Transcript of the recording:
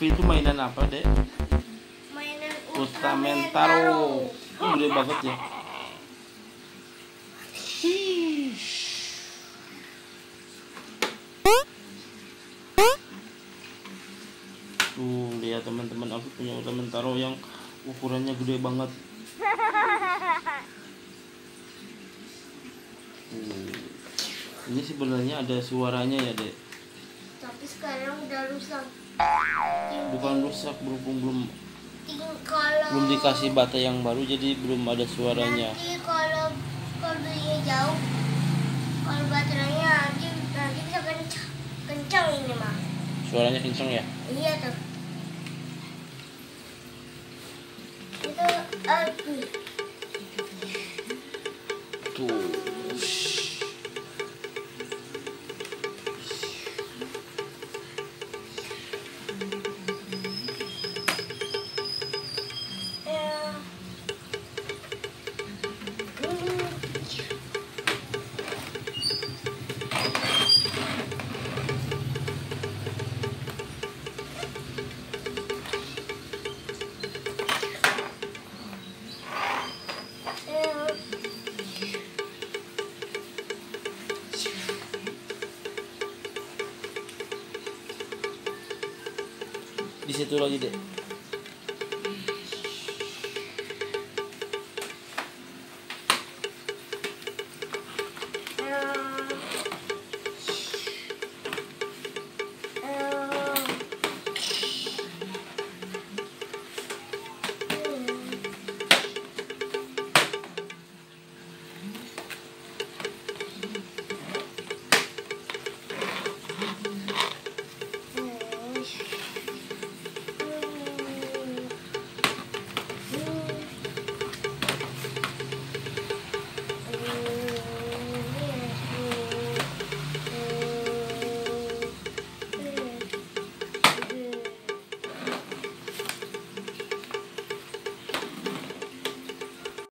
Alfi itu mainan apa dek? Mainan Utamentaro oh, gede banget ya. Tuh lihat teman-teman Alfi punya Utamentaro yang ukurannya gede banget. Tuh. Ini sebenarnya ada suaranya ya dek? Tapi sekarang udah rusak. Bukan rusak berhubung belum kalau belum dikasih bata yang baru jadi belum ada suaranya Nanti kalau kalau belinya jauh, kalau baterainya nanti nanti bisa kencang, kencang ini mah. suaranya kenceng ya Iya tuh. Itu api. tuh 一些多了一点。